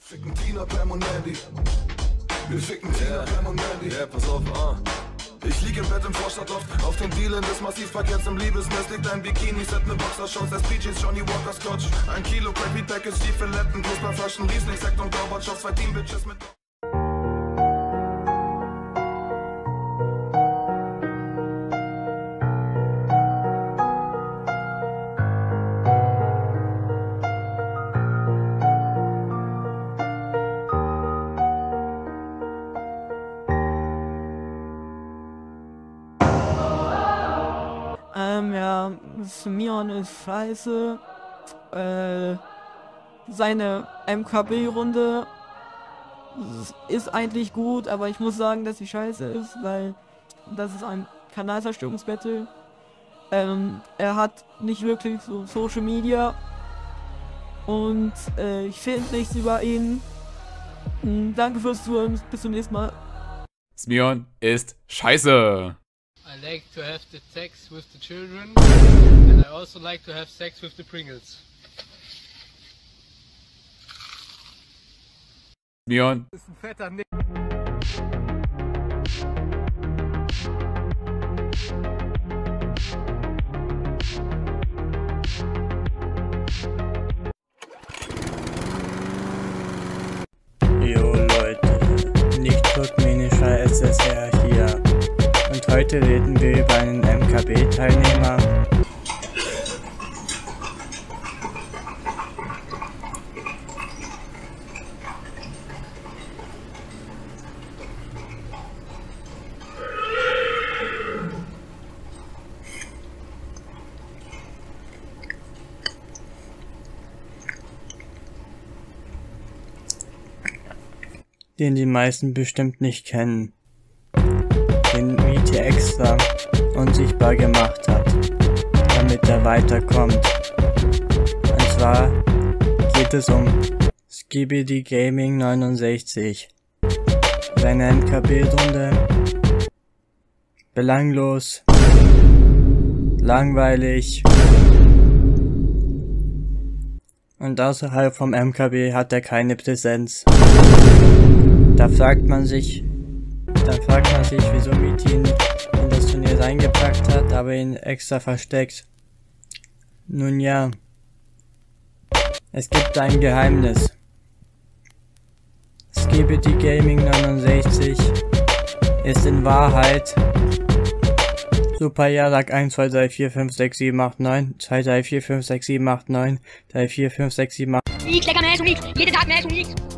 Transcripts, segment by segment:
Ficken Tina, Pam und Mandy. Wir ficken Tina, Pam und Mandy. Ja, pass auf, ah. Ich lieg im Bett im Vorstadtloft, auf den Dealen des Massivpakets im Liebesnest liegt ein Bikini-Set mit Boxershorts, SPGs, Johnny Walker Scotch. Ein Kilo Crappy Package, Stiefeletten, Knusperflaschen, Riesling, Sekt und Gorbatschow, zwei Team-Bitches mit... Ähm, ja, Simeon ist scheiße. Äh, seine MKB-Runde ist eigentlich gut, aber ich muss sagen, dass sie scheiße ist, weil das ist ein Kanalzerstörungsbattle. Ähm, er hat nicht wirklich so Social Media und äh, ich finde nichts über ihn. Hm, danke fürs Zuhören, bis zum nächsten Mal. Smion ist scheiße. I like to have the sex with the children, and I also like to have sex with the Pringles. Smion heute reden wir über einen MKB-Teilnehmer. den die meisten bestimmt nicht kennen, extra unsichtbar gemacht hat, damit er weiterkommt. Und zwar geht es um Skibidi Gaming 69. Seine MKB-Runde belanglos, langweilig und außerhalb vom MKB hat er keine Präsenz. Da fragt man sich, da fragt man sich, wieso Miti ihn in das Turnier reingepackt hat, aber ihn extra versteckt. Nun ja, es gibt ein Geheimnis. Skibidi Gaming 69 ist in Wahrheit Super Jarak 1, 2, 3, 4, 5, 6, 7, 8, 9, 2, 3, 4, 5, 6, 7, 8, 9, 3, 4, 5, 6, 7, 8. Mix, lecker und Mix, jeden Tag Mess und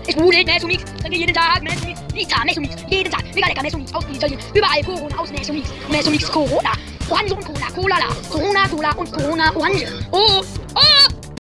Mix. Es sprudelt Mess und Mix, trinke jeden Tag Mess und Mix. Pizza, Mess und Mix, jeden Tag, mega lecker Mess und Mix, aus Italien, überall Corona, aus Mess und Mix. Mess und Mix, Corona, Orange und Cola, Cola, Corona, Cola und Corona, Orange. Oh,